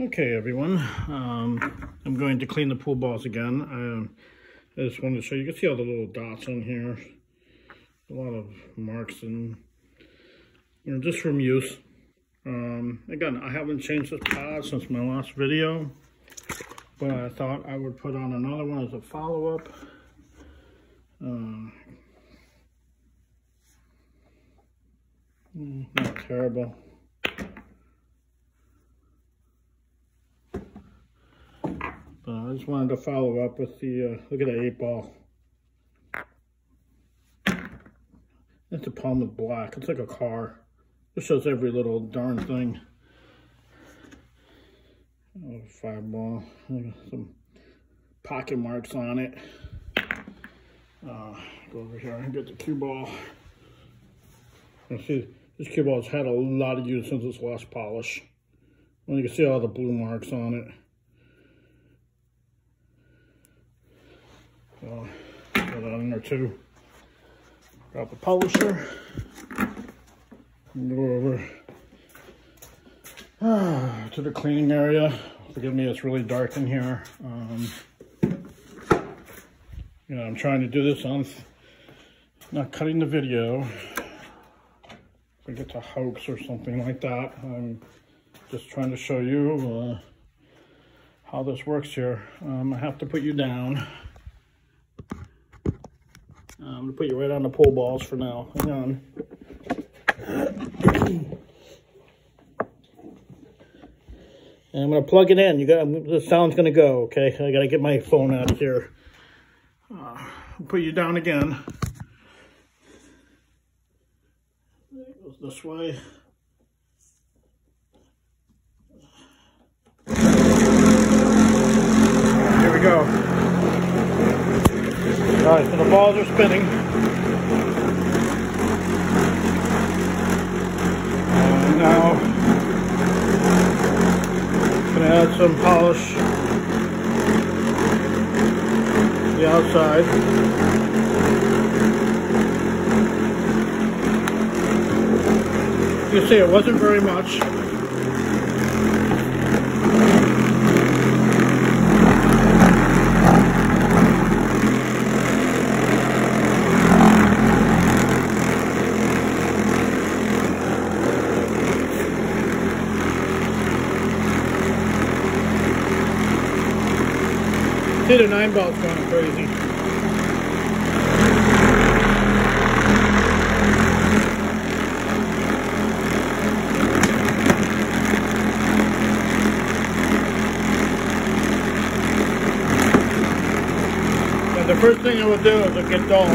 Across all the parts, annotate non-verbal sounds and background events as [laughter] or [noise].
Okay, everyone. Um, I'm going to clean the pool balls again. Um, I just wanted to show you. You can see all the little dots on here. A lot of marks and you know, just from use. Um, again, I haven't changed this pad since my last video, but I thought I would put on another one as a follow-up. Uh, mm, not terrible. I just wanted to follow up with the, uh, look at the eight ball. It's a palm with black. It's like a car. It shows every little darn thing. Oh, five ball. Some pocket marks on it. Uh, go over here and get the cue ball. You see, this cue ball has had a lot of use since its last polish. Well, you can see all the blue marks on it. So, put that in there too. Grab the polisher. Go over ah, to the cleaning area. Forgive me, it's really dark in here. Um, you know, I'm trying to do this on not cutting the video. If I get to hoax or something like that, I'm just trying to show you uh, how this works here. Um, I have to put you down. I'm gonna put you right on the pole balls for now. Hang on. And I'm gonna plug it in. You got the sound's gonna go. Okay, I gotta get my phone out of here. Uh, put you down again. It goes this way. Here we go. All right, so the balls are spinning. And now, gonna add some polish to the outside. You see, it wasn't very much. See the nine ball's going crazy. And the first thing I would do is get dull.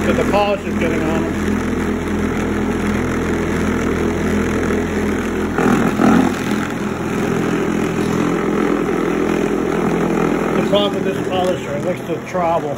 Because the polish is getting on them. With this polisher. It likes to travel.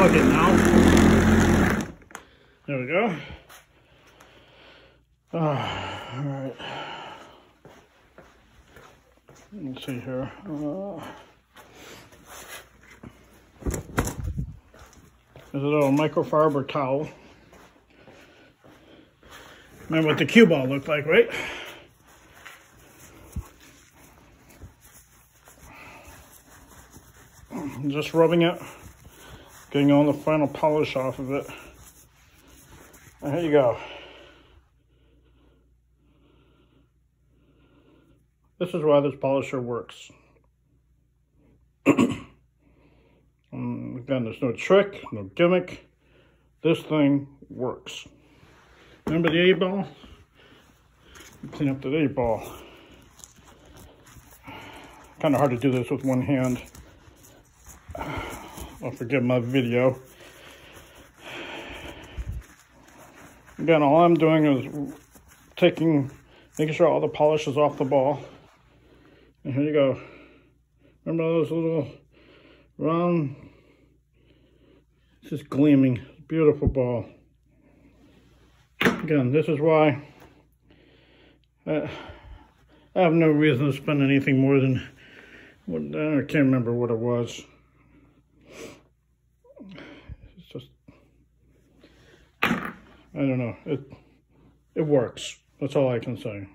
unplug it now. There we go. Oh, all right. Let's see here. Uh, there's a little microfiber towel. Remember what the cue ball looked like, right? Just rubbing it getting all the final polish off of it. And here you go. This is why this polisher works. [clears throat] um, again, there's no trick, no gimmick. This thing works. Remember the eight ball? Clean up the eight ball. Kind of hard to do this with one hand. I'll forgive my video. Again, all I'm doing is taking, making sure all the polish is off the ball. And here you go. Remember those little round, it's just gleaming, beautiful ball. Again, this is why I, I have no reason to spend anything more than, I can't remember what it was. I don't know. It it works. That's all I can say.